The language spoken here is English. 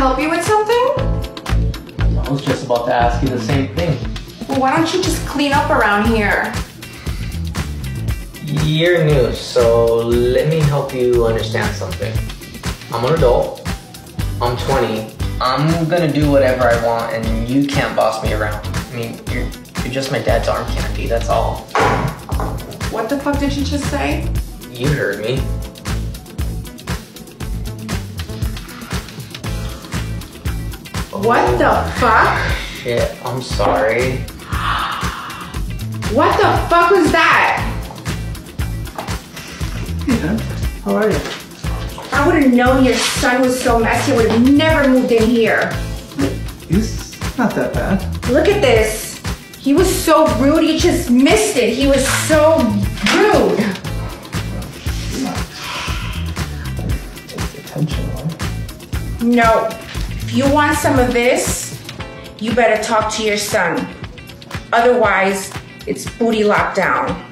Can I help you with something? I was just about to ask you the same thing. Well, why don't you just clean up around here? You're new, so let me help you understand something. I'm an adult. I'm 20. I'm gonna do whatever I want, and you can't boss me around. I mean, you're, you're just my dad's arm candy, that's all. What the fuck did you just say? You heard me. What the fuck? Shit, I'm sorry. What the fuck was that? How are you? I would have known your son was so messy. I would have never moved in here. He's not that bad. Look at this. He was so rude. He just missed it. He was so rude. Takes attention, right? No. If you want some of this, you better talk to your son. Otherwise, it's booty lockdown.